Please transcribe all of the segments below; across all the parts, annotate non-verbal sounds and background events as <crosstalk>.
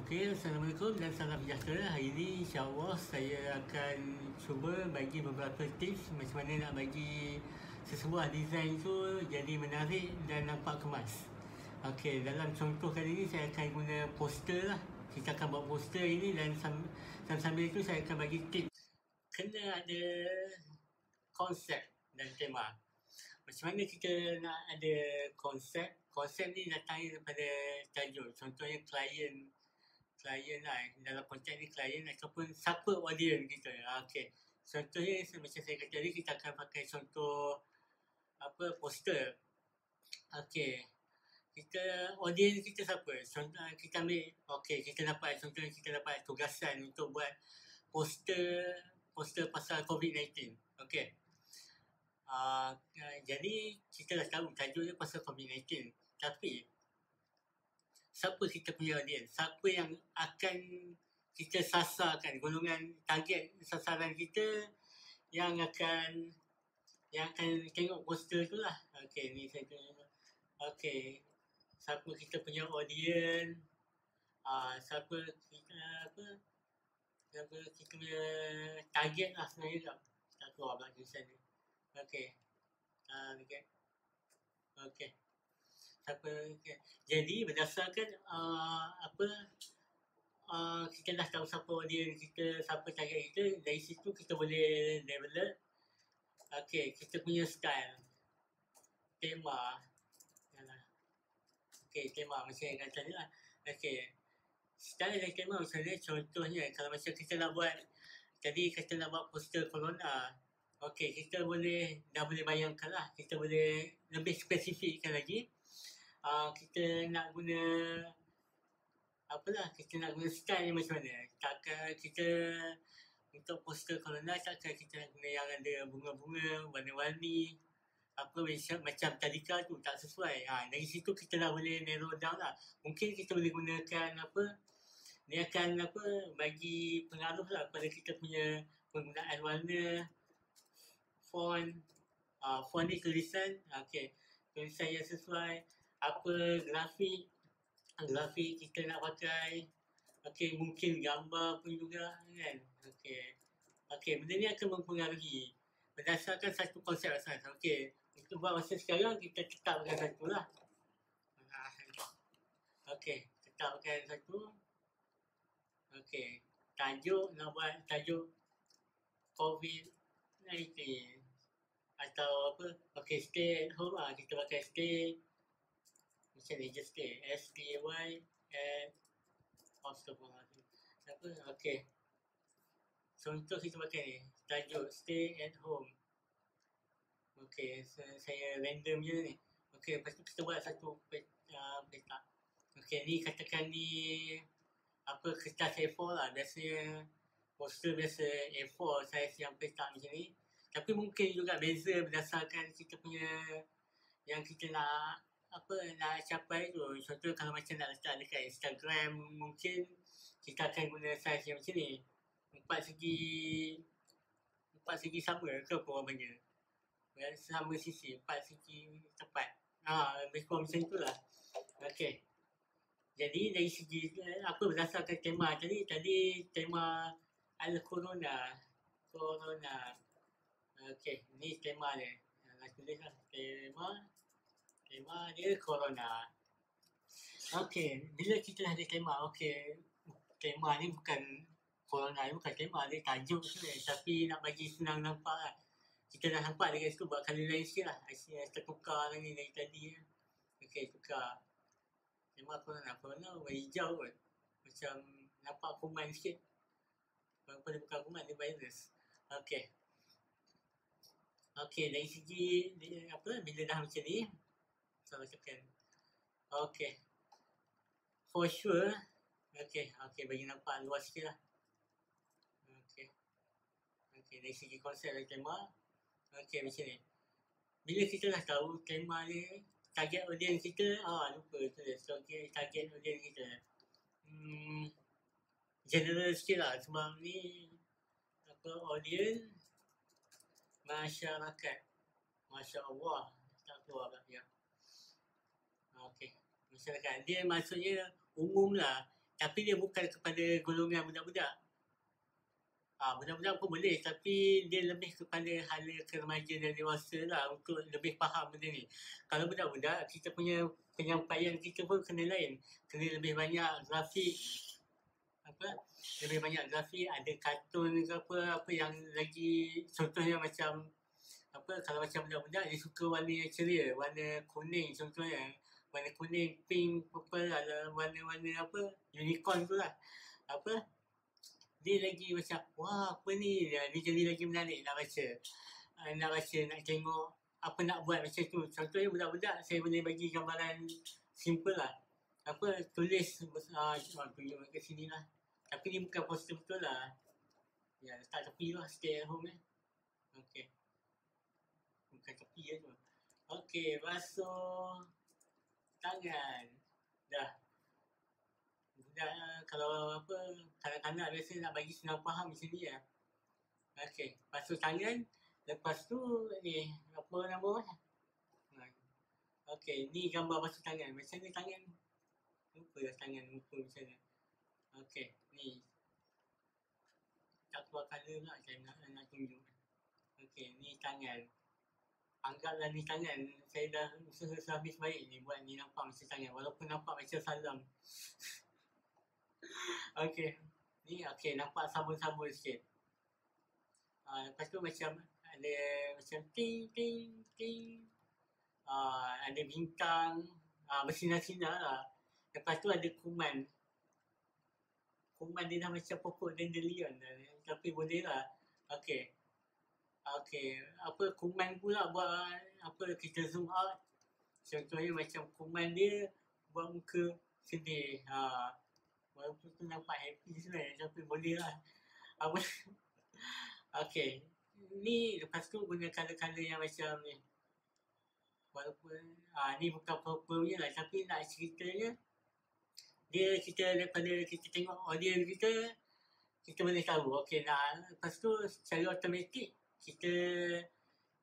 Okey, Assalamualaikum dan salam sejahtera. Hari ini insyaAllah saya akan cuba bagi beberapa tips macam mana nak bagi sesebuah design tu jadi menarik dan nampak kemas. Okey, dalam contoh kali ini saya akan guna poster lah. Kita akan buat poster ini dan sam- sambil itu saya akan bagi tips. Kena ada konsep dan tema. Macam mana kita nak ada konsep? Konsep ni datang daripada tajuk. Contohnya klien klien lah dalam konteks ni klien ataupun siapa audience kita ah, okay. contohnya macam saya kata tadi kita akan pakai contoh apa poster okay. kita audience kita siapa contoh kita ambil okay, kita dapat contohnya kita dapat tugasan untuk buat poster poster pasal COVID-19 okay. Uh, jadi kita dah tahu tajuk dia pasal COVID-19 tapi siapa kita punya audience, siapa yang akan kita sasarkan, golongan target sasaran kita yang akan yang akan tengok poster tu lah. Okay, ni saya tengok. Okay, siapa kita punya audience, uh, siapa kita apa, siapa kita punya target lah sebenarnya tak. Tak keluar tulisan ni. Okay. Uh, okay. Okay okay. jadi berdasarkan uh, apa uh, kita dah tahu siapa dia kita siapa target kita dari situ kita boleh develop okey kita punya style tema yalah okey tema macam yang kata ni lah okey style dan tema misalnya contohnya kalau macam kita nak buat tadi kita nak buat poster corona Okey, kita boleh, dah boleh bayangkan lah. Kita boleh lebih spesifikkan lagi uh, kita nak guna apalah kita nak guna style ni macam mana? Takkan kita untuk poster corona takkan kita nak guna yang ada bunga-bunga warna-warni apa macam, macam tadika tu tak sesuai. Ha, dari situ kita dah boleh narrow down lah. Mungkin kita boleh gunakan apa ni akan apa bagi pengaruh lah pada kita punya penggunaan warna font. Uh, font ni tulisan okay tulisan yang sesuai apa grafik grafik kita nak pakai. Okey mungkin gambar pun juga kan? Okey. Okey benda ni akan mempengaruhi. Berdasarkan satu konsep asas okey untuk buat masa sekarang kita tetapkan satu lah. Okey. Tetapkan satu. Okey. Tajuk nak buat tajuk COVID-19 atau apa? Okey stay at home lah. Kita pakai stay macam ni just stay S T A Y and Astagfirullahaladzim Apa? Okay. Contoh kita pakai ni Tajuk stay at home. Okay, so, saya random je ni. Okay, lepas tu kita buat satu uh, peta. Okay, ni katakan ni Apa, kertas A4 lah. Biasanya Poster biasa A4 saiz yang peta macam ni. Tapi mungkin juga beza berdasarkan kita punya Yang kita nak apa nak capai tu. Contoh kalau macam nak letak dekat Instagram mungkin kita akan guna saiz yang macam ni. Empat segi empat segi sama ke panggil sama sisi empat segi tepat. Ha, lebih kurang macam tu lah. Ok. Jadi dari segi apa berdasarkan tema tadi tadi tema al corona. Corona. Ok ni tema dia. Nak tulis lah tema tema dia corona. Okey, bila kita ada tema, okey, tema ni bukan corona ni bukan tema, dia tajuk tu tapi nak bagi senang nampak lah. Kita dah nampak dekat situ buat kali lain sikit lah. Asyik tertukar lagi dari tadi. Okey, tukar. Tema corona, corona warna hijau kot. Macam nampak kuman sikit. Walaupun dia bukan kuman, dia virus. Okey. Okey, dari segi apa bila dah macam ni, sama tekan. Okay. For sure. Okay. Okay. Bagi nampak luas sikit lah. Okay. Okay. Dari segi konsep dari tema. Okay. Macam ni. Bila kita dah tahu tema ni. Target audience kita. Ah lupa tu dia. So, okay. Target audience kita. Hmm. General sikit lah. Sebab ni. Apa audience. Masyarakat. Masya Allah. Tak keluar kat pihak. Okey. Masyarakat. Dia maksudnya umum lah. tapi dia bukan kepada golongan budak-budak. Ah, budak-budak pun boleh tapi dia lebih kepada hala keremaja dan dewasa lah untuk lebih faham benda ni. Kalau budak-budak, kita punya penyampaian kita pun kena lain. Kena lebih banyak grafik, apa, lebih banyak grafik, ada kartun ke apa, apa yang lagi, contohnya macam, apa, kalau macam budak-budak dia suka warna yang ceria, warna kuning contohnya. Warna kuning, pink, purple, ada warna-warna apa, unicorn tu lah. Apa, dia lagi macam wah apa ni? Dia, dia jadi lagi menarik nak baca. Uh, nak baca nak tengok apa nak buat macam tu. Contohnya budak-budak saya boleh bagi gambaran simple lah. Apa? Tulis uh, tunjuk kat sini lah. Tapi ni bukan poster betul lah. Ya letak tepi lah stay at home eh. Okay bukan tepi je tu. Okay basuh tangan dah dah kalau apa kanak-kanak biasa nak bagi senang faham macam ni lah. Okey, basuh tangan. Lepas tu ni apa nama. Okey, ni gambar basuh tangan. Macam ni tangan. Lupa dah tangan muka macam ni. Okey, ni. Tak keluar colour lah saya nak, nak tunjuk. Okey, ni tangan. Anggaplah ni tangan. Saya dah usaha sehabis baik ni buat ni nampak macam tangan. Walaupun nampak macam salam. <laughs> okay. Ni okay nampak sabun-sabun sikit. Uh, lepas tu macam ada macam ting ting ting. Uh, ada bintang uh, bersinar-sinar lah. Lepas tu ada kuman. Kuman dia dah macam pokok dandelion lah. Tapi boleh lah. Okay. Okay. Apa kuman pula buat apa kita zoom out. Contohnya macam kuman dia buat muka sedih. Uh, Walaupun tu nampak happy sebenarnya tapi boleh lah. Apa? <laughs> okay. Ni lepas tu guna color-color yang macam ni. Walaupun ah ni bukan purple punya lah tapi nak ceritanya dia kita daripada kita tengok audience kita kita boleh tahu okey nah lepas tu secara automatik kita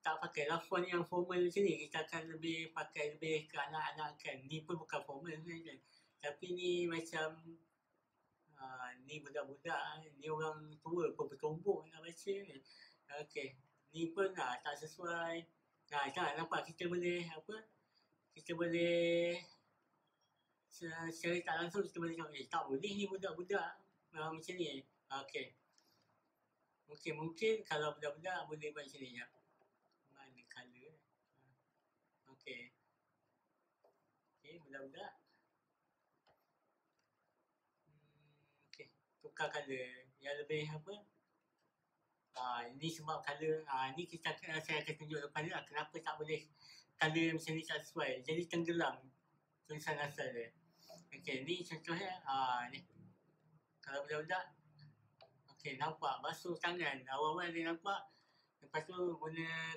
tak pakai lah font yang formal macam ni kita akan lebih pakai lebih ke anak-anak kan ni pun bukan formal kan tapi ni macam Ah, ni budak-budak ni orang tua pun bertumbuk nak baca ni. Okey. Ni pun ah, tak sesuai. Nah, tak nampak kita boleh apa? Kita boleh secara tak langsung kita boleh tengok, eh tak boleh ni budak-budak uh, macam ni. Okey. Mungkin mungkin kalau budak-budak boleh buat macam ni ya. Mana color? Okey. Okey, budak-budak. Tukar colour. Yang lebih apa? Uh, ini sebab colour. Uh, ni kita saya akan tunjuk lepas ni lah kenapa tak boleh colour macam ni tak sesuai. Jadi tenggelam tulisan asal dia. Ok ni contohnya uh, ni. Kalau budak-budak ok nampak basuh tangan awal-awal dia nampak lepas tu guna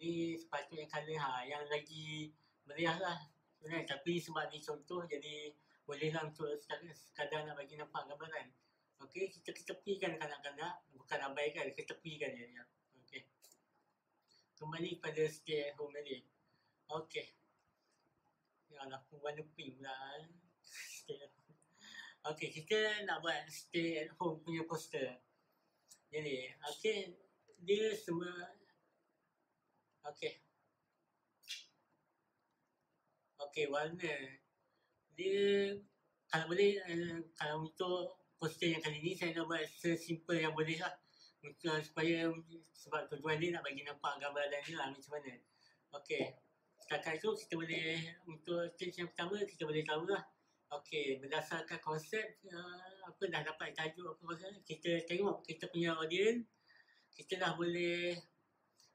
ni sepatutnya colour ha, yang lagi meriah lah sebenarnya tapi sebab ni contoh jadi bolehlah untuk sekadar nak bagi nampak gambaran Okey, kita ketepikan kanak-kanak, bukan abaikan, ketepikan dia. Ya. Okey. Kembali kepada stay at home tadi. Okey. Ya Allah, warna pink pula. <laughs> stay at. Okey, kita nak buat stay at home punya poster. Jadi, okey, dia semua Okey. Okey, warna. Dia kalau boleh uh, kalau untuk poster yang kali ni saya nak buat sesimpel yang boleh lah untuk supaya sebab tujuan dia nak bagi nampak gambaran ni lah macam mana ok setakat itu kita boleh untuk stage yang pertama kita boleh tahu lah ok berdasarkan konsep uh, apa dah dapat tajuk apa konsep kita tengok kita punya audience kita dah boleh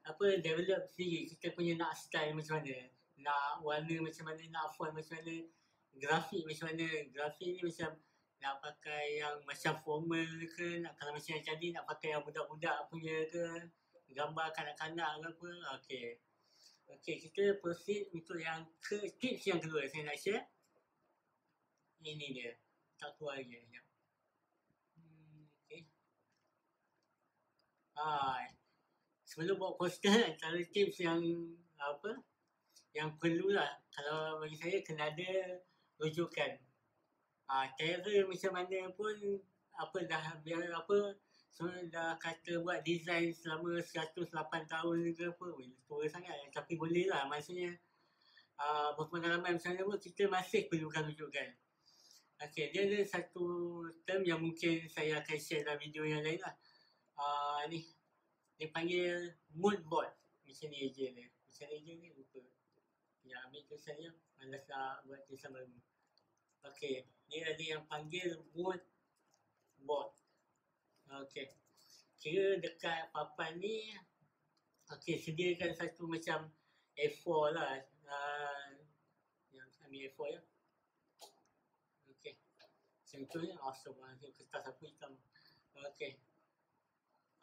apa develop sendiri kita punya nak style macam mana nak warna macam mana nak font macam mana grafik macam mana grafik ni macam nak pakai yang macam formal ke nak kalau macam yang tadi nak pakai yang budak-budak punya ke gambar kanak-kanak ke apa okey. Okey kita proceed untuk yang ke tips yang kedua saya nak share ini dia keluar lagi ya. Hmm, okey. Ah sebelum buat poster antara <laughs> tips yang apa yang perlulah. Kalau bagi saya kena ada rujukan. Ah, terror macam mana pun apa dah biar apa so dah kata buat design selama 108 tahun ke apa well, tua sangat tapi boleh lah. Maksudnya uh, berpengalaman macam mana pun kita masih perlukan rujukan Okay, dia ada satu term yang mungkin saya akan share dalam video yang lain lah. Uh, ni, dia panggil mood board. Macam ni je ni. Macam ni je ni, lupa. Ya, ambil tulisan dia. Malas lah buat tulisan baru. Okay, ni ada yang panggil mood board. Okay. Kira dekat papan ni, okay, sediakan satu macam A4 lah. Uh, yang ambil A4 ya. Contohnya awesome lah. Kertas apa hitam. Okay.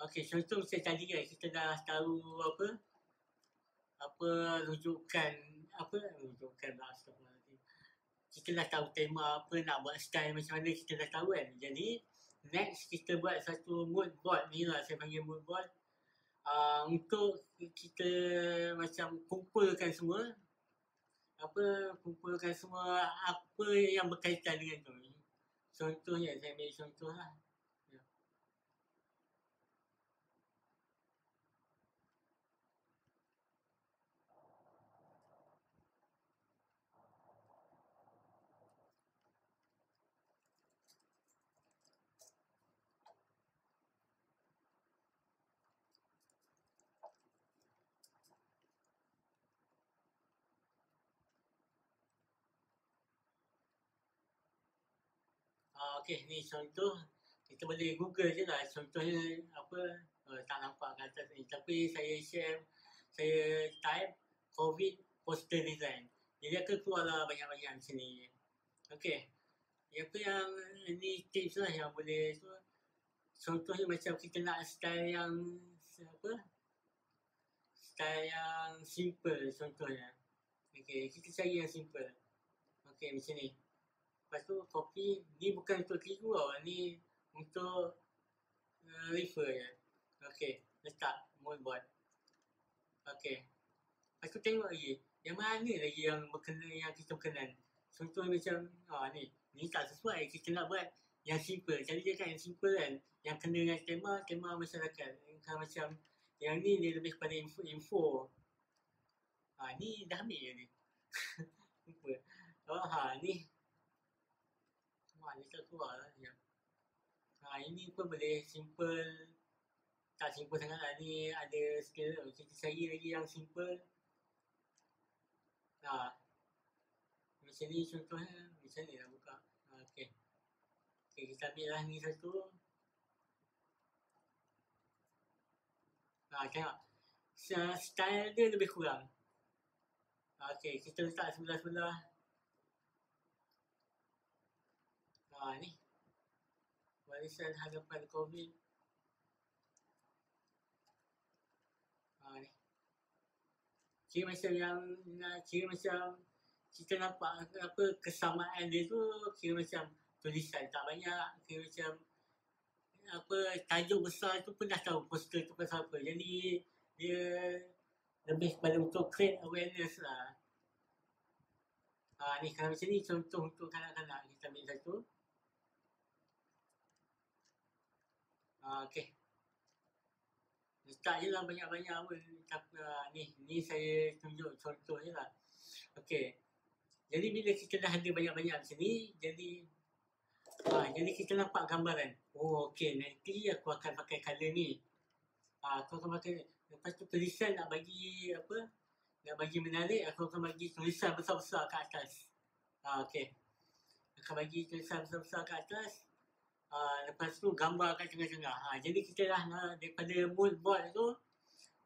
Okay, contoh saya tadi kan kita dah tahu apa apa rujukan apa rujukan lah kita dah tahu tema apa nak buat style macam mana kita dah tahu kan jadi next kita buat satu mood board ni lah saya panggil mood board uh, untuk kita macam kumpulkan semua apa kumpulkan semua apa yang berkaitan dengan tu contohnya saya ambil contoh lah. Ya. Okay, ni contoh kita boleh google je lah contohnya apa uh, tak nampak kat atas ni. Tapi saya share saya type covid poster design. Jadi akan keluar lah banyak-banyak macam ni. Okay apa yang ni tips lah yang boleh tu contohnya macam kita nak style yang apa style yang simple contohnya. Okay kita cari yang simple. Okay macam ni Lepas tu copy ni bukan untuk tiru tau. Ni untuk uh, refer je. Okay. Letak moodboard. Okay. Lepas tu tengok lagi. Yang mana lagi yang berkenan yang kita berkenan. Contoh macam ah, ni. Ni tak sesuai. Kita nak buat yang simple. Jadi dia kan yang simple kan. Yang kena dengan tema, tema masyarakat. Kan macam yang ni dia lebih kepada info. info. Ha, ni dah ambil je ni. <laughs> Lupa. oh, ha, ni Tak keluar lah dia. Ha, ini pun boleh simple. Tak simple sangat lah. Ni ada skill. Kita cari lagi yang simple. Ha. Macam ni contohnya. Macam ni lah buka. Ha, okay. Okay, kita ambil lah ni satu. Ha, tengok. Style dia lebih kurang. Okay, kita letak sebelah-sebelah. Ha ni. Warisan hadapan COVID. Ha ni. Kira macam yang kira macam kita nampak apa kesamaan dia tu kira macam tulisan tak banyak kira macam apa tajuk besar tu pun dah tahu poster tu pasal apa jadi dia lebih kepada untuk create awareness lah ha, ni kalau macam ni contoh untuk kanak-kanak kita ambil satu Uh, okay. Letak je lah banyak-banyak pun. Uh, ni, ni saya tunjuk contoh je lah. Okay. Jadi bila kita dah ada banyak-banyak macam ni, jadi uh, jadi kita nampak gambaran. Oh, okay. Nanti aku akan pakai color ni. Uh, aku akan pakai Lepas tu tulisan nak bagi apa? Nak bagi menarik, aku akan bagi tulisan besar-besar kat atas. Uh, okay. Akan bagi tulisan besar-besar kat atas. Uh, lepas tu gambar kat tengah-tengah. Ha, jadi kita dah nak daripada mood board tu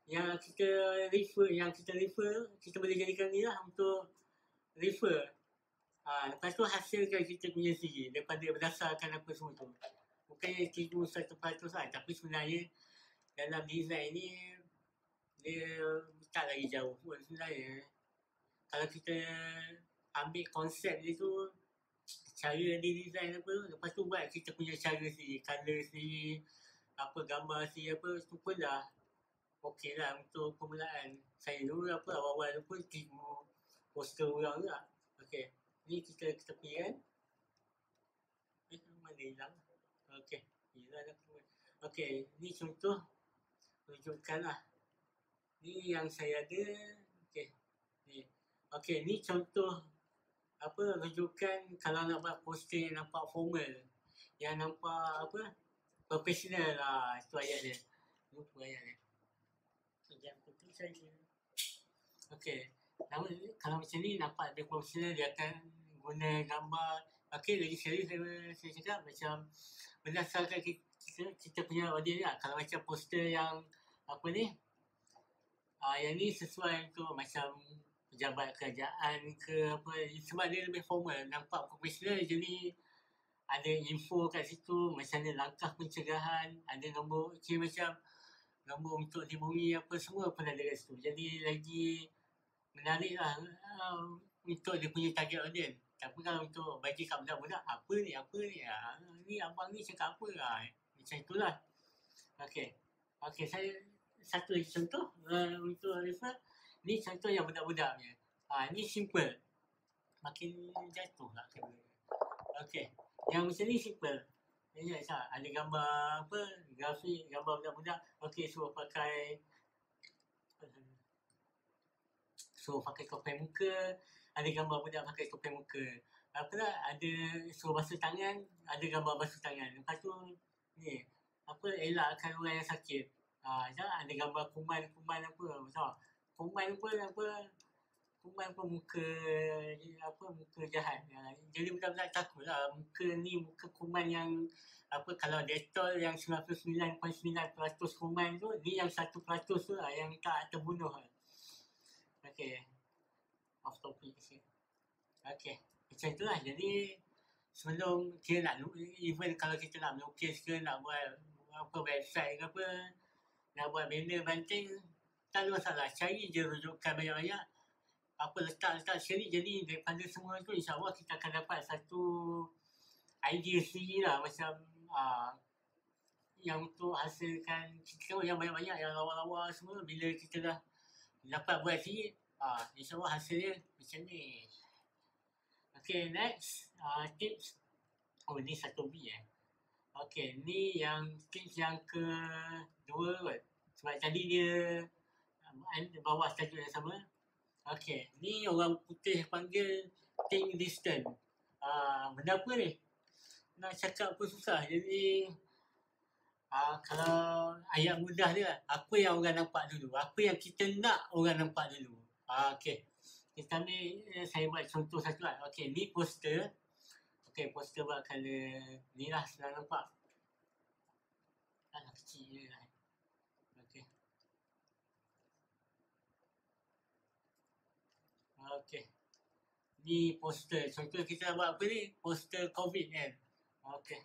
yang kita refer, yang kita refer, kita boleh jadikan ni lah untuk refer. Ha, lepas tu hasilkan kita punya sendiri daripada berdasarkan apa semua tu. Bukan cikgu satu peratus lah. Tapi sebenarnya dalam design ni dia tak lagi jauh pun sebenarnya. Kalau kita ambil konsep dia tu cara dia design apa lepas tu buat kita punya cara sendiri color sendiri apa gambar sendiri apa tu pun dah okey lah untuk permulaan saya dulu apa awal-awal tu pun tipu poster orang juga okey ni kita kita pilih kan mana hilang? Okey, hilang dah. Okey, ni contoh rujukan lah. Ni yang saya ada. Okey, ni. Okey, ni contoh apa rujukan kalau nak buat poster yang nampak formal. Yang nampak apa? Professional lah. Itu ayat dia. Lupa ayat dia. Sekejap, betul saja. Okey. Nama, kalau macam ni nampak dia professional dia akan guna gambar. Okey, lagi sekali saya, saya cakap macam berdasarkan kita, kita punya audience lah. Kalau macam poster yang apa ni, uh, yang ni sesuai untuk macam pejabat kerajaan ke apa sebab dia lebih formal. Nampak profesional jadi ada info kat situ macam ada langkah pencegahan ada nombor kira macam nombor untuk dibunyi apa semua pun ada kat situ. Jadi lagi menarik lah uh, untuk dia punya target audience. Tapi kalau untuk bagi kat budak-budak apa ni apa ni ha, ni abang ni cakap apa lah macam itulah. Okay, okay saya satu contoh uh, untuk Arifah ni contoh yang budak-budak punya. Ha, ni simple. Makin jatuh lah kamera. Okay. Yang macam ni simple. Ini ya, ada gambar apa, grafik, gambar budak-budak. Okay, suruh pakai suruh pakai topeng muka. Ada gambar budak pakai topeng muka. Apa lah, ada suruh basuh tangan, ada gambar basuh tangan. Lepas tu, ni, apa, elakkan orang yang sakit. Ha, ada gambar kuman-kuman apa, tahu kuman pun apa kuman pun muka apa muka jahat ya. jadi budak-budak takut lah muka ni muka kuman yang apa kalau detol yang 99.9% kuman tu ni yang 1% tu lah yang tak terbunuh lah. Okay. Off topic sikit. Okay. Macam itulah. Jadi sebelum kita nak even kalau kita nak melukis ke nak buat apa website ke apa nak buat banner banting tak ada masalah. Cari je rujukan banyak-banyak. Apa letak-letak sendiri. Jadi daripada semua tu insyaAllah kita akan dapat satu idea sendiri lah. Macam uh, yang untuk hasilkan kita yang banyak-banyak yang lawa-lawa semua. Bila kita dah dapat buat sendiri. Uh, InsyaAllah hasilnya macam ni. Okay next. Uh, tips. Oh ni satu B eh. Okay ni yang tips yang kedua kot. Sebab tadi dia di bawah tajuk yang sama. Okey, ni orang putih panggil think distant. Uh, benda apa ni? Nak cakap pun susah. Jadi uh, kalau ayat mudah dia, apa yang orang nampak dulu? Apa yang kita nak orang nampak dulu? Uh, okey. Kita ni eh, saya buat contoh satu lah. Okey, ni poster. Okey, poster buat color ni lah senang nampak. Ah, kecil je lah. Okey. Ni poster. Contoh kita buat apa ni? Poster COVID kan. Okey.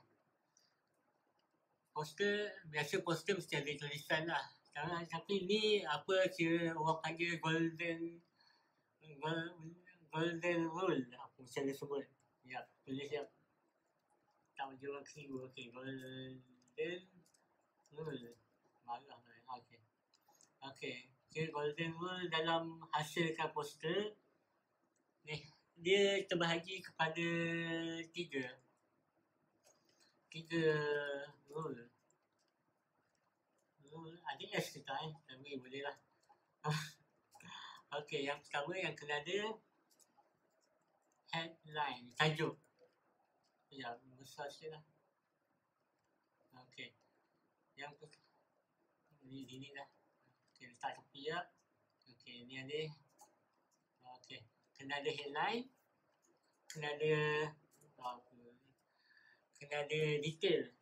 Poster, biasa poster mesti ada tulisan lah. Sekarang, tapi ni apa kira orang panggil golden golden rule. Apa macam dia sebut. Ya, tulis ya. Tak macam orang keliru. Okey, golden rule. Marah. Okey. Okey. Kira golden rule dalam hasilkan poster Ni, dia terbahagi kepada tiga. Tiga rule. Rule, ada S kita eh. Tapi boleh lah. <laughs> Okey, yang pertama yang kena ada headline, tajuk. Ya, besar sikit lah. Okey. Yang tu, ni, ni, ni lah. Okey, letak tepi ya. Okey, ni ada. Kena ada headline kena ada apa kena ada detail.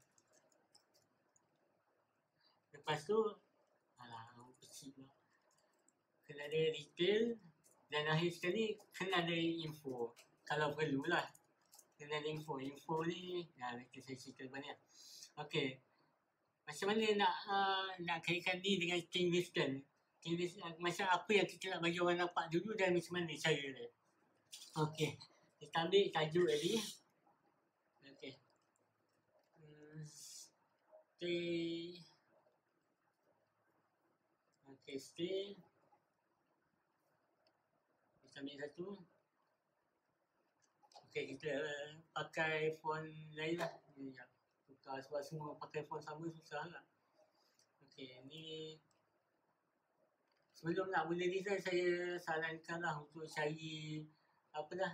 Lepas tu alah kecil pula. Kena ada detail dan akhir sekali kena ada info. Kalau perlu lah kena ada info. Info ni ya nanti saya cerita banyak. Okey. Macam mana nak uh, nak kaitkan ni dengan Tulis uh, macam apa yang kita nak bagi orang nampak dulu dan macam mana cara dia. Okey. Kita ambil tajuk tadi. Okey. Hmm. Stay. Okey, stay. Kita ambil satu. Okey, kita uh, pakai phone lain lah. Ya, tukar sebab semua pakai phone sama susah lah. Okay, ni sebelum nak mula design saya sarankan lah untuk cari apa dah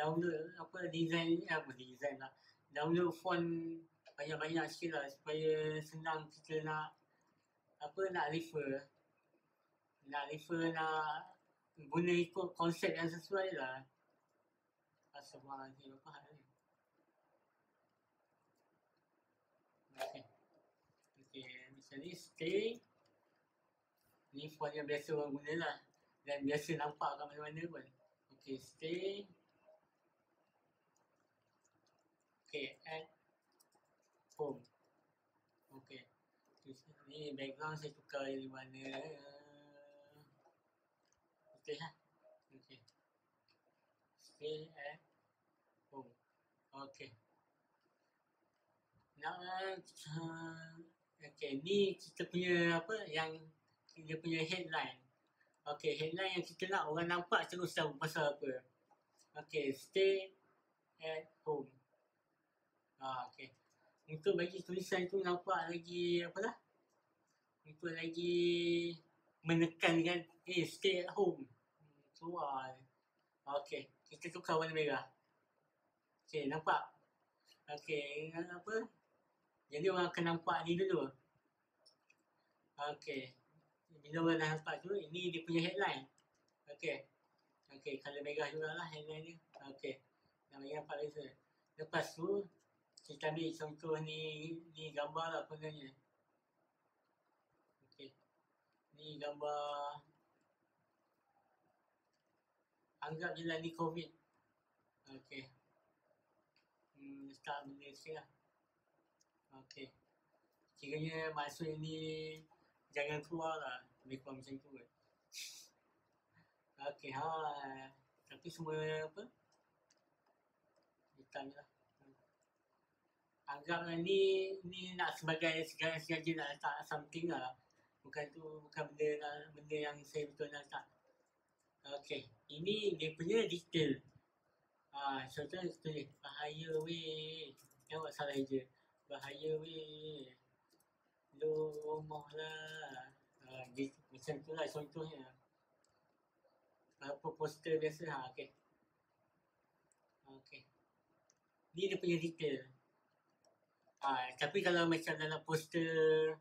download apa design apa design lah. Download font banyak-banyak sikit lah supaya senang kita nak apa nak refer. Nak refer nak guna ikut konsep yang sesuai lah. Astagfirullahaladzim apa hal ni? Okay Okay ni stay Ni font yang biasa orang guna lah Dan biasa nampak kat mana-mana pun. Okay stay. Okay add home. Okay ni background saya tukar dari mana? Okay ha? Okay Stay at home. Okay Nak uh, Okay ni kita punya apa? Yang Dia punya headline. Okay headline yang kita nak orang nampak terus tahu pasal apa. Okay stay at home. Ah, okay. Untuk bagi tulisan tu nampak lagi apa lah? Untuk lagi menekankan eh stay at home. Keluar. Okay kita tukar warna merah. Okay nampak? Okay apa? Jadi orang akan nampak ni dulu. Okay orang dah nampak tu ini dia punya headline. Okay okay color merah jugalah headline dia. Okay nama yang nampak laser lepas tu kita ambil contoh ni ni gambar lah sebenarnya okey. Ni gambar anggap je lah ni covid. Okey. Hmm, start benda lah. Okey. Kiranya maksud ni jangan keluar lah lebih kurang macam tu kan. Okey ha. Tapi semua apa? Je lah. Anggaplah ni ni nak sebagai segala sengaja nak letak something lah. Bukan tu bukan benda lah, benda yang saya betul nak letak. Okay, ini dia punya detail. Ha, contoh tulis bahaya weh. Tengok salah je. Bahaya weh. Rumah lah di, Macam tu lah contohnya. Apa poster biasa ha, okay. Okay Ni dia punya detail. Ha, tapi kalau macam dalam poster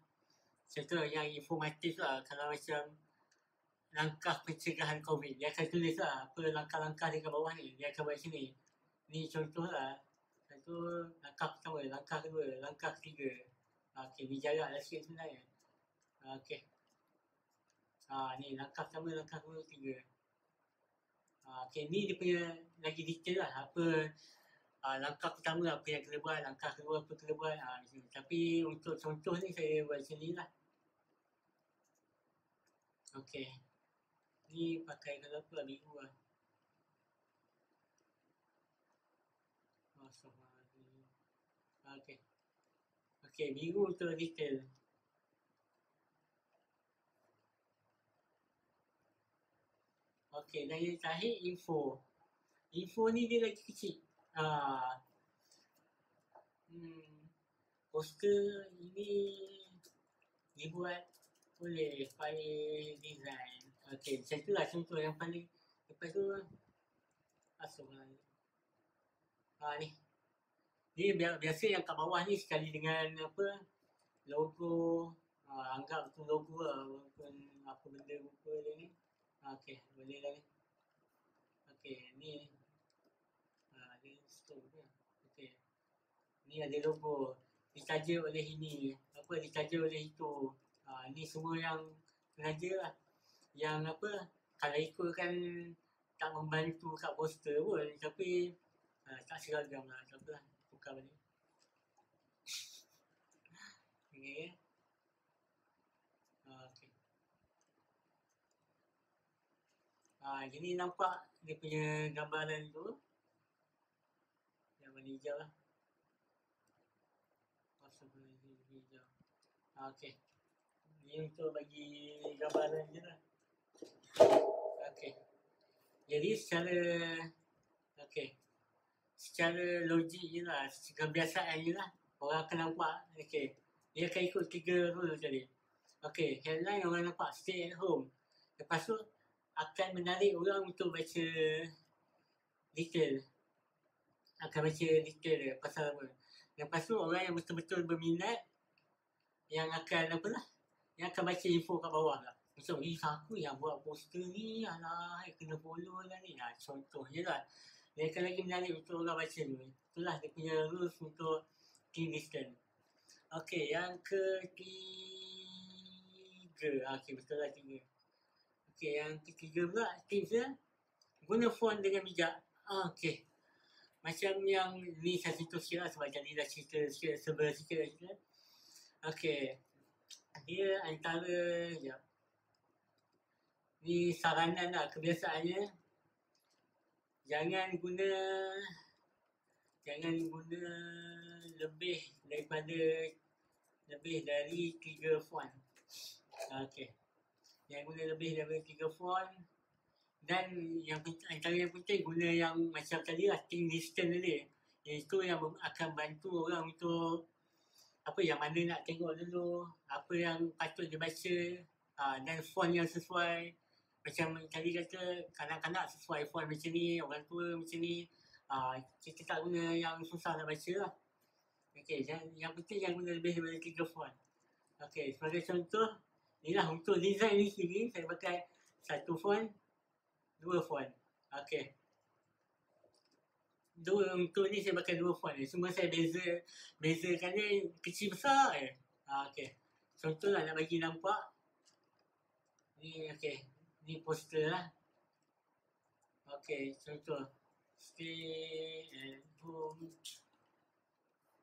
contoh yang informatif lah. Kalau macam langkah pencegahan COVID dia akan tulis lah apa langkah-langkah dekat bawah ni. Dia akan buat sini ni. Contoh lah. Satu langkah pertama langkah kedua langkah ketiga. Ha, ok ni jarak lah sikit sebenarnya. Ha, ok ha, ni langkah pertama langkah kedua ketiga ha, ok ni dia punya lagi detail lah apa uh, langkah pertama apa yang kena buat, langkah kedua apa kena buat. Uh, Tapi untuk contoh ni saya buat macam ni lah. Okay. Ni pakai kalau apa lah, lah. Okay. Okay, biru untuk detail. Okay, dan yang terakhir info. Info ni dia lagi kecil. Ah. Hmm. Poster ini dibuat oleh Fire Design. Okey, macam itulah contoh yang paling lepas tu mana ni. Ha ni. Ni biasa yang kat bawah ni sekali dengan apa logo ha, anggap tu logo lah apa benda rupa dia ni. Ha, Okey, boleh lah ni. Okey, ni tu kan. Okey. Ni ada logo ditaja oleh ini, apa ditaja oleh itu. Ha, ni semua yang sengaja lah. Yang apa kalau ikut kan tak membantu kat poster pun tapi ha, tak seragam lah. Tak lah. Tukar balik. <laughs> Okay. Ha, okay. Ha, jadi nampak dia punya gambaran tu. Warna hijau lah. Pasal warna hijau. Okay Ni untuk bagi gambaran je lah. Okay Jadi secara Okay secara logik je lah, kebiasaan je lah. Orang akan nampak, okay. Dia akan ikut tiga rule tadi. Okay, headline orang nampak stay at home. Lepas tu, akan menarik orang untuk baca detail. Akan baca detail dia, pasal apa. Lepas tu, orang yang betul-betul berminat, yang akan apa lah, yang akan baca info kat bawah lah. Macam, eh siapa yang buat poster ni? Alah, kena follow lah ni. Ha, contohnya lah. Dia akan lagi menarik untuk orang baca ni. Itulah dia punya rules untuk distance. Okey, yang ketiga. Ah, okey, betul lah tiga. Okey, yang ketiga pula tips dia. Guna font dengan bijak. Ah, okey. Macam yang ni saya cerita sikit lah sebab jadi dah cerita sikit, sebelah sikit lah cerita. Okey. Dia antara, ya, ni saranan lah kebiasaannya jangan guna jangan guna lebih daripada lebih dari tiga font okey jangan guna lebih daripada tiga font dan yang antara yang penting guna yang macam tadi lah team distance tadi itu yang akan bantu orang untuk apa yang mana nak tengok dulu apa yang patut dibaca uh, dan font yang sesuai macam tadi kata kanak-kanak sesuai font macam ni, orang tua macam ni. Uh, kita tak guna yang susah nak baca lah. Okay, yang, yang penting yang guna lebih daripada tiga font. Okay, sebagai contoh, inilah untuk design ni sendiri, saya pakai satu font, dua font. Okay. Dua, untuk ni saya pakai dua font. Semua saya beza, bezakan ni kecil besar eh. Uh, okay. Contoh lah nak bagi nampak. Ni, okay ni poster lah. Okay, contoh. Stay at home.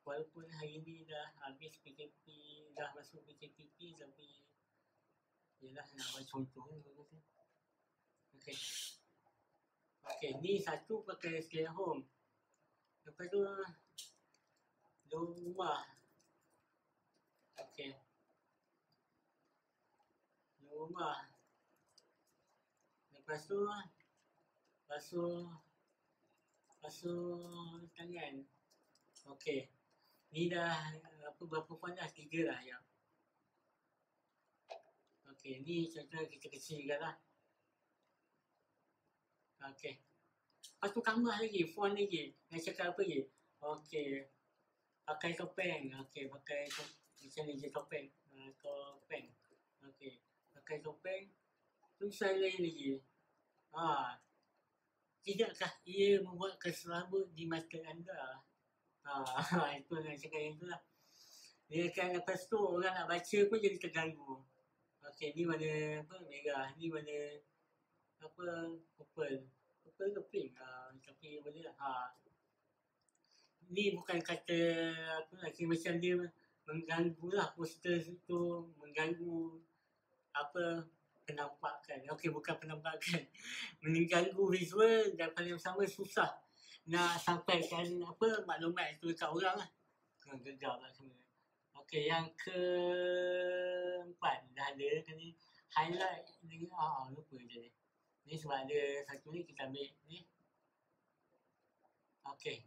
Walaupun hari ni dah habis PKP, dah masuk PKP tapi Yelah nak ni kata. Okay. Okay, ni satu pakai stay home. Lepas tu, rumah. Okay. Rumah. Lepas tu Basuh Basuh tangan Okey Ni dah apa berapa puan dah? Tiga lah ya. Okey, ni contoh kita kecil juga lah. Okey. Lepas tu lagi, font lagi. Nak cakap apa lagi? Okey. Pakai topeng. Okey, pakai topeng. Macam ni je topeng. Uh, topeng. Okey. Pakai topeng. Tulisan lain lagi. Ha. Tidakkah ia membuat keselamut di mata anda? Ha, <laughs> itu nak cakap yang itulah. Dia akan lepas tu orang nak baca pun jadi terganggu. Okey, ni mana apa merah, ni mana apa purple. Purple ke pink? Ha, tapi boleh lah. Ha. Ni bukan kata apa lagi macam dia mengganggu lah poster tu mengganggu apa penampakan. Okey, bukan penampakan. <laughs> Mengganggu visual dan pada sama susah nak sampaikan apa maklumat itu dekat orang lah. Kena gegar lah sebenarnya. Okey, yang keempat dah ada kan ni. Highlight ni, ah, ah lupa je ni. Ni sebab ada satu ni kita ambil ni. Okey.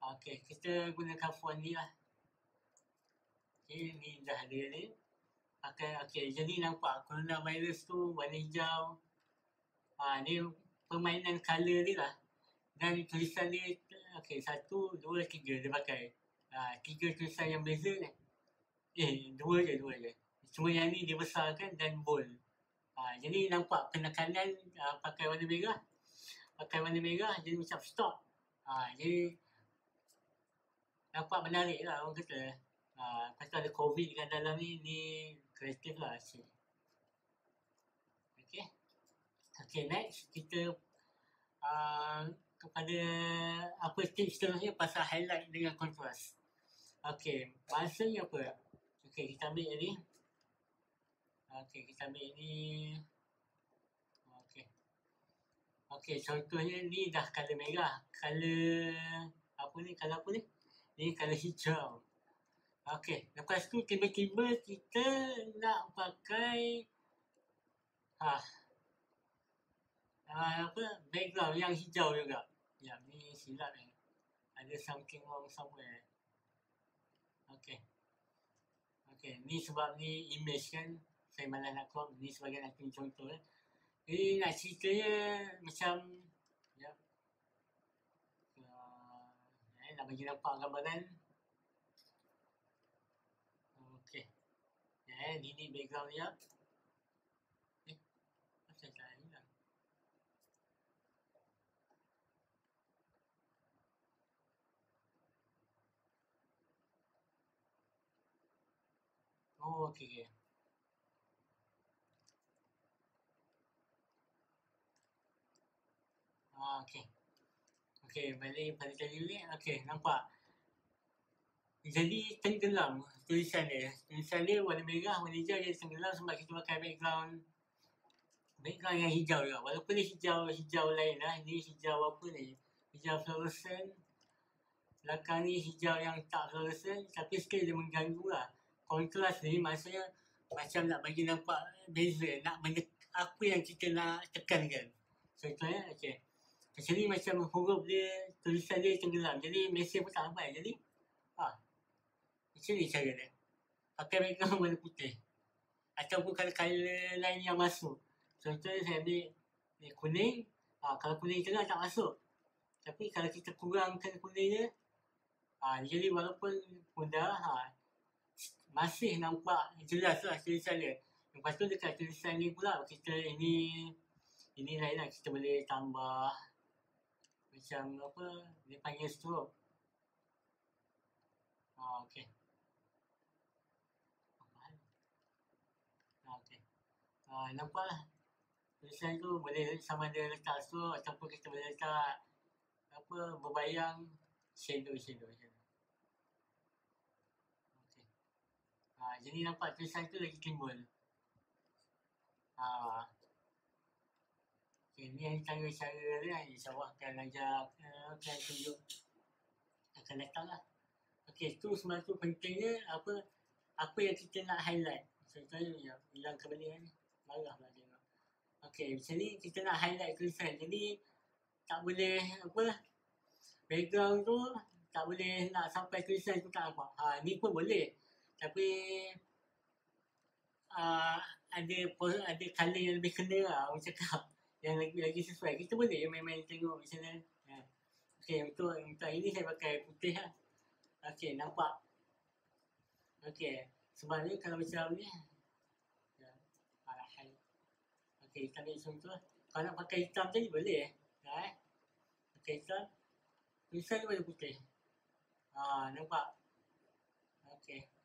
Okey, kita gunakan font ni lah. Okey, ni dah ada ni pakai okey jadi nampak coronavirus tu warna hijau ha, ni permainan color ni lah dan tulisan dia okey satu dua tiga dia pakai ha, tiga tulisan yang beza ni eh dua je dua je. Cuma yang ni dia besarkan dan bold. Ha, jadi nampak penekanan ha, pakai warna merah. Pakai warna merah jadi macam stop. Ha, jadi nampak menarik lah orang kata. Ha, lepas tu ada covid kat dalam ni ni kreatif lah asyik. Okay. Okay next kita uh, kepada apa tips seterusnya pasal highlight dengan Okay. Maksudnya apa? Okay kita ambil ni. Okay kita ambil ni. Okay. Okay contohnya ni dah color merah. Color apa ni? Color apa ni? Ni color hijau. Okey, lepas tu tiba-tiba kita nak pakai ha. uh, apa background yang hijau juga. Ya, ni silap ni. Ada something wrong somewhere. Okay. Okay, ni sebab ni image kan. Saya malah nak crop. Ni sebagai nak contoh eh. Ini nak ceritanya macam ya. Uh, eh, nak bagi nampak gambaran. Okay. Ya, eh, ini background dia. Eh, macam tak hilang. Okay. Ah, okay. Okay, balik pada tadi ni. Okay, nampak. Jadi tenggelam tulisan dia. Tulisan dia warna merah, warna hijau jadi tenggelam sebab kita pakai background background yang hijau juga. Walaupun ni hijau hijau lain lah. Ini hijau apa ni? Hijau fluorescent. Belakang ni hijau yang tak fluorescent. Tapi sekali dia mengganggu lah. Kontras ni maksudnya macam nak bagi nampak beza. Nak mendek- apa yang kita nak tekankan. Contohnya, okay. Macam ni macam huruf dia, tulisan dia tenggelam. Jadi mesej pun tak sampai. Jadi, ha. Macam ni cara dia. Pakai background warna putih. Ataupun kalau colour lain yang masuk. Contohnya saya ambil ni kuning. Ha, kalau kuning tengah tak masuk. Tapi kalau kita kurangkan kuning dia. Ha, jadi walaupun mudah. Ha, masih nampak jelas lah tulisan dia. Lepas tu dekat tulisan ni pula kita ini ini lain lah kita boleh tambah macam apa dia panggil stroke. Ah okey. Ah okey. Ah nampak lah. Tulisan tu boleh sama ada letak stroke ataupun kita boleh letak apa berbayang shadow shadow shadow. Okey. Ah jadi nampak tulisan tu lagi timbul. Ah Okay, ni yang cara dia insyaAllah akan ajar akan tunjuk akan datang lah. Okay, tu sebenarnya tu pentingnya apa apa yang kita nak highlight. Contohnya yang hilang kembali kan. Marah lah tengok. Okay, macam ni kita nak highlight tulisan. Jadi tak boleh apa. Background tu tak boleh nak sampai tulisan tu tak nampak. Ha, ni pun boleh. Tapi uh, ada ada colour yang lebih kena lah orang cakap <laughs> yang lagi lagi sesuai. Kita boleh main-main tengok macam mana. Ha. Okey, untuk untuk ini saya pakai putih lah. Okey, nampak. Okey, sebenarnya kalau macam ni ya. Alahai. Okey, kita ambil contoh. Kalau nak pakai hitam tadi boleh eh. Ya, eh. Pakai hitam. Tulisan ni boleh putih. Ha, nampak. Okey.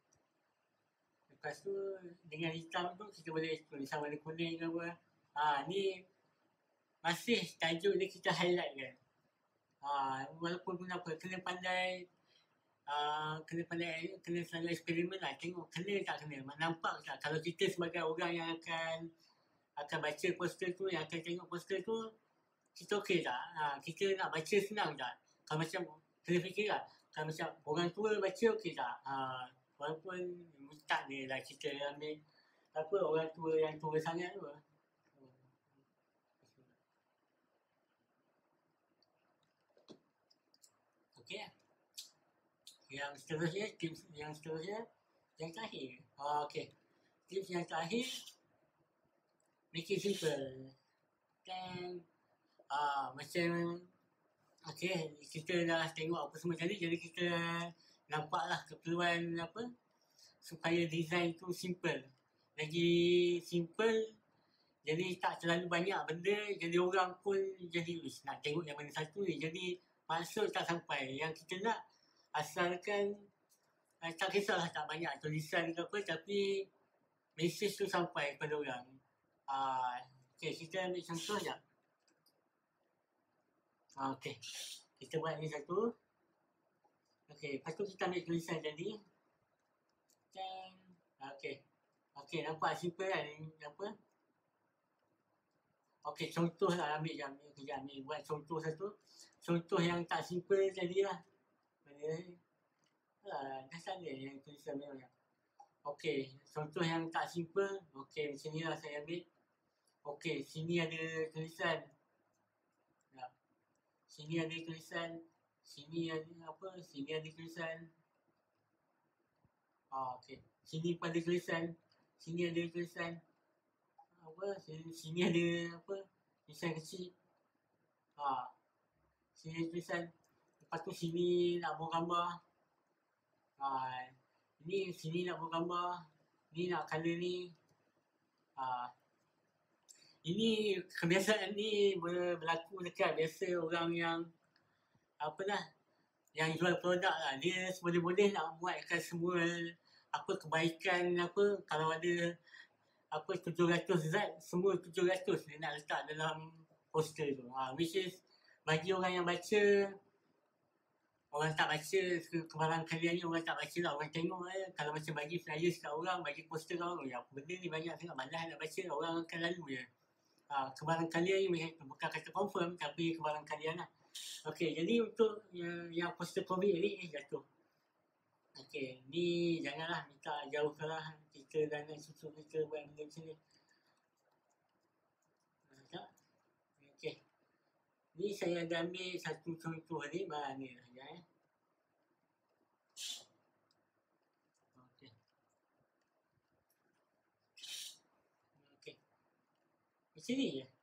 Lepas tu dengan hitam tu kita boleh tulisan warna kuning ke apa. Ha, ni masih tajuk dia kita highlight kan. Ha, walaupun pun apa, kena pandai uh, kena pandai, kena selalu eksperimen lah. Tengok kena tak kena, nampak tak. Kalau kita sebagai orang yang akan akan baca poster tu, yang akan tengok poster tu, kita okey tak? Ha, kita nak baca senang tak? Kalau macam, kena fikir lah. Kalau macam orang tua baca okey tak? Ha, walaupun tak ni lah kita ambil apa orang tua yang tua sangat tu. Okey. Yang seterusnya, tips yang seterusnya, yang terakhir. Oh, Okey. Tips yang terakhir, make it simple. Dan, uh, macam, okey, kita dah tengok apa semua tadi, jadi kita nampaklah keperluan apa, supaya design tu simple. Lagi simple, jadi tak terlalu banyak benda, jadi orang pun jadi, wish, nak tengok yang mana satu ni. Jadi, maksud tak sampai. Yang kita nak asalkan uh, tak kisahlah tak banyak tulisan ke apa tapi mesej tu sampai kepada orang. Uh, okay, kita ambil contoh je. Uh, okay. Kita buat ni satu. Okay, lepas tu kita ambil tulisan tadi. Dan, okay. Okay, nampak simple kan apa? Okay, contoh lah ambil jam ni. Kejap ni buat contoh satu. Contoh yang tak simple tadi lah. Mana Alah, dah sana yang tulisan memang. Okay, contoh yang tak simple. Okay, macam ni lah saya ambil. Okay, sini ada tulisan. Sini ada tulisan. Sini ada apa? Sini ada tulisan. Ah, okay. Sini pun ada tulisan. Sini ada tulisan. Apa? Sini, sini ada apa? Tulisan kecil. Ah. Sini ada tulisan. Lepas tu sini nak buang gambar. Ah. Ni sini nak buang gambar. Ni nak color ni. Ah. Ini kebiasaan ni berlaku dekat biasa orang yang apa lah yang jual produk lah. Dia seboleh-boleh nak buatkan semua apa kebaikan apa kalau ada apa 700 zat semua 700 dia nak letak dalam poster tu. Ha, which is bagi orang yang baca orang tak baca kebarang kalian ni orang tak baca lah orang tengok eh. kalau macam bagi flyer kat orang bagi poster kat orang ya benda ni banyak sangat malas nak baca orang akan lalu je ha, kebarang kalian ni bukan kata confirm tapi kebarang kalian lah Okey, jadi untuk yang, yang poster COVID ni eh, jatuh. Okey, ni janganlah minta jauhkanlah kita dan cucu kita buat benda macam ni. Okey. Ni saya ada ambil satu contoh ni, mana ni saja eh. Okey. Okey. Macam ni je.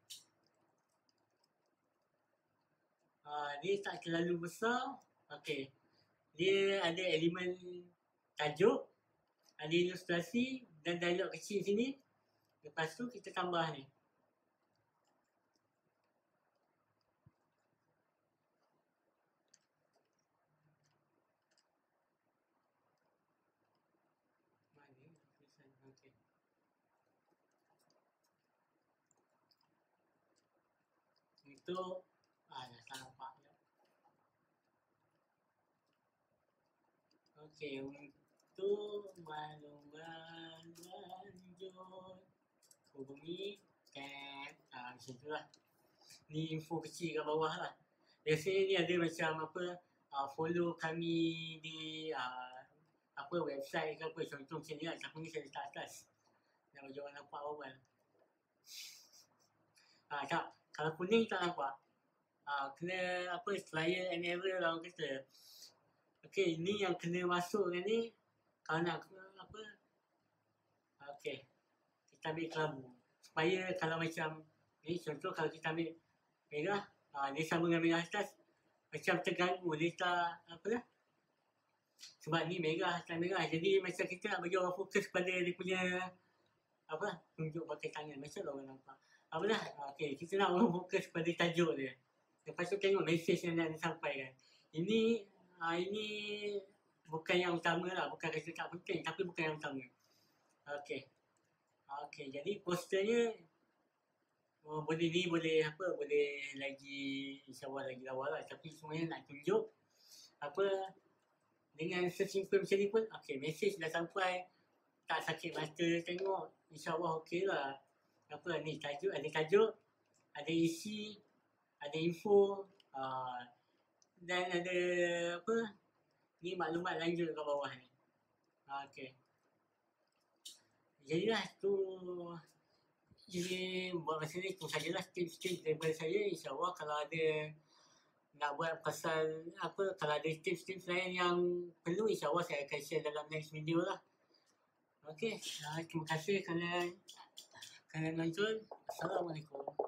Uh, dia tak terlalu besar. Okey. Dia ada elemen tajuk, ada ilustrasi dan dialog kecil sini. Lepas tu kita tambah ni. Itu Okey, untuk maklumat lanjut hubungi cat ah, macam tu lah. Ni info kecil kat bawah lah. Biasanya ni ada macam apa uh, follow kami di uh, apa website ke apa contoh macam ni lah. Siapa ni saya letak atas. Nak bagi orang nampak awal. Ah, tak, kalau kuning tak nampak. Uh, kena apa flyer and error lah orang kata Okey, ini yang kena masuk ni kalau nak apa? Okey. Kita ambil kelabu. Supaya kalau macam ni contoh kalau kita ambil merah, ha, dia sama dengan merah atas macam terganggu dia tak apa lah. Sebab ni merah atas merah. Jadi macam kita nak bagi orang fokus pada dia punya apa? Tunjuk pakai tangan. Macam orang nampak. Apa lah? Okey, kita nak orang fokus pada tajuk dia. Lepas tu tengok mesej yang nak disampaikan. Ini uh, ini bukan yang utama lah, bukan rasa tak penting tapi bukan yang utama. Okey. Okey, jadi posternya oh, boleh ni boleh apa boleh lagi insyaAllah lagi lawa lah tapi semuanya nak tunjuk apa dengan sesimpel macam ni pun okey mesej dah sampai tak sakit mata tengok insyaAllah okey lah apa ni tajuk ada tajuk ada isi ada info uh, dan ada apa ni maklumat lanjut kat bawah ni. Okey. Jadilah tu jadi buat masa ni tu sajalah tips-tips daripada saya insyaAllah kalau ada nak buat pasal apa kalau ada tips-tips lain yang perlu insyaAllah saya akan share dalam next video lah. Okey, terima kasih kerana kerana nonton. Assalamualaikum.